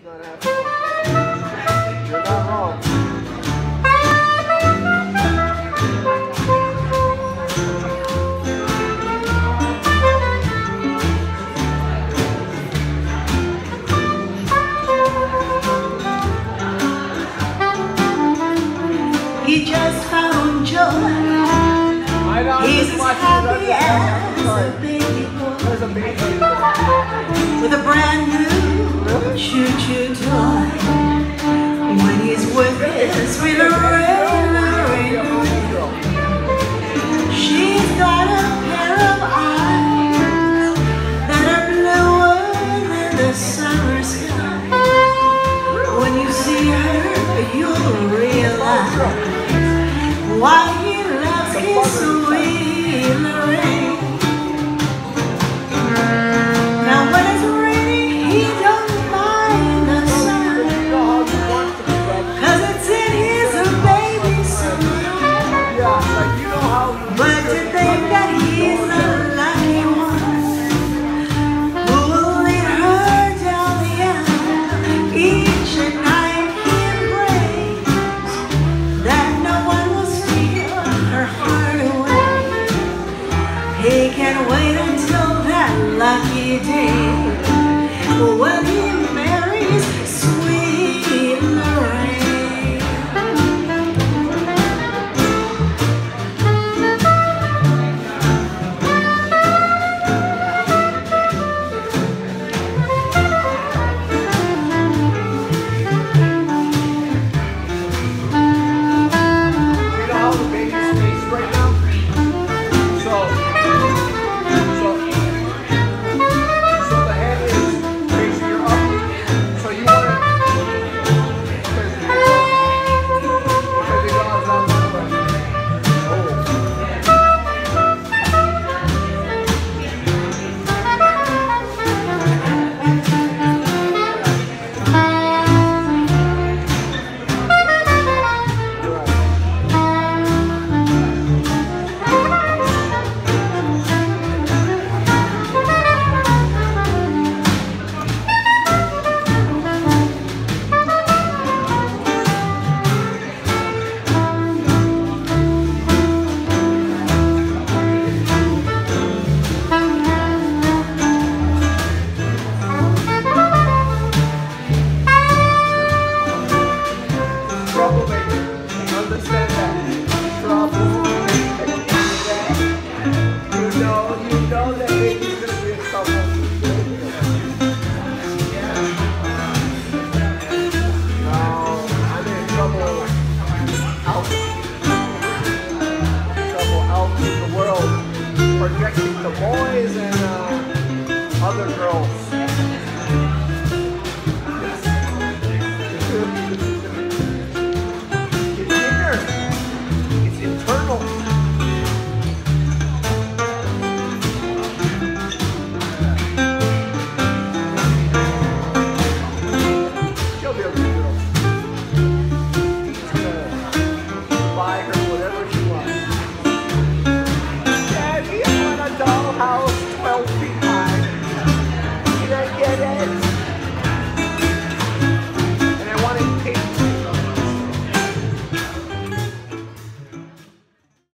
He just found joy. He's as happy as a baby boy. With a brand new future time when he's with his sweetheart. lucky day when know, you know that baby's gonna be a trouble. No, I'm in trouble out. projecting the boys and other girls.